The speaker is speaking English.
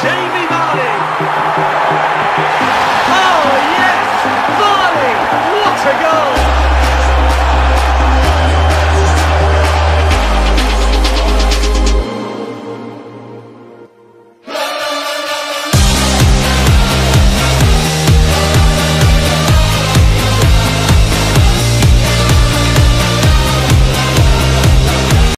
Jamie.